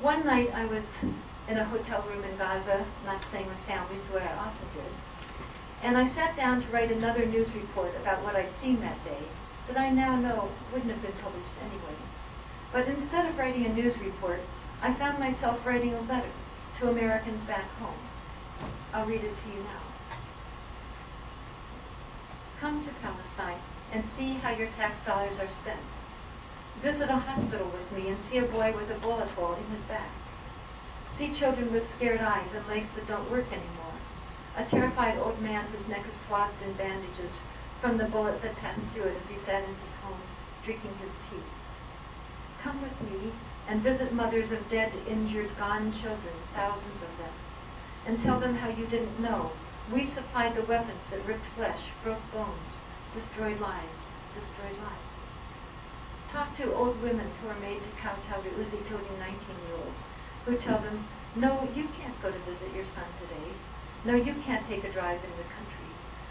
One night I was in a hotel room in Gaza, not staying with families the way I often did, and I sat down to write another news report about what I'd seen that day that I now know wouldn't have been published anyway. But instead of writing a news report, I found myself writing a letter to Americans back home. I'll read it to you now. Come to Palestine and see how your tax dollars are spent. Visit a hospital with me and see a boy with a bullet hole in his back. See children with scared eyes and legs that don't work anymore. A terrified old man whose neck is swathed in bandages from the bullet that passed through it as he sat in his home drinking his tea. Come with me and visit mothers of dead, injured, gone children, thousands of them, and tell them how you didn't know. We supplied the weapons that ripped flesh, broke bones, destroyed lives, destroyed lives. Talk to old women who are made to kowtow to Uzi-toting 19-year-olds who tell them, no, you can't go to visit your son today. No, you can't take a drive in the country.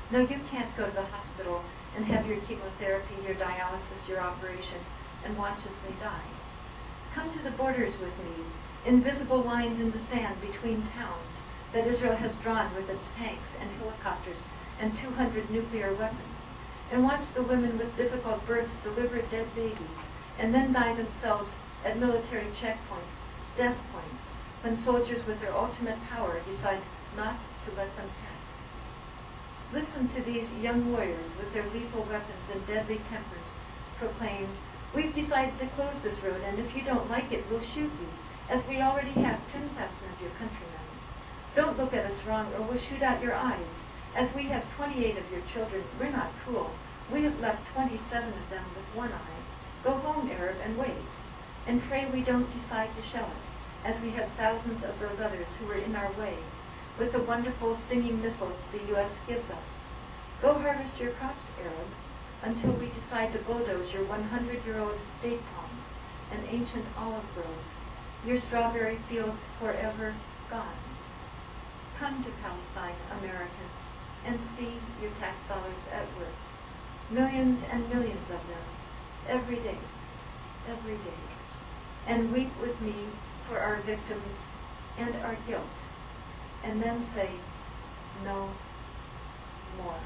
No, you can't go to the hospital and have your chemotherapy, your dialysis, your operation, and watch as they die. Come to the borders with me, invisible lines in the sand between towns that Israel has drawn with its tanks and helicopters and 200 nuclear weapons, and watch the women with difficult births deliver dead babies and then die themselves at military checkpoints, death points, when soldiers with their ultimate power decide not to let them pass. Listen to these young warriors with their lethal weapons and deadly tempers proclaim, We've decided to close this road, and if you don't like it, we'll shoot you, as we already have 10,000 of your countrymen. Don't look at us wrong, or we'll shoot out your eyes. As we have 28 of your children, we're not cruel. We have left 27 of them with one eye. Go home, Arab, and wait. And pray we don't decide to shell it, as we have thousands of those others who are in our way, with the wonderful singing missiles the U.S. gives us. Go harvest your crops, Arab, until we decide to bulldoze your 100-year-old date palms and ancient olive groves, your strawberry fields forever gone. Come to Palestine, Americans, and see your tax dollars at work. Millions and millions of them, every day, every day. And weep with me for our victims and our guilt, and then say, no more.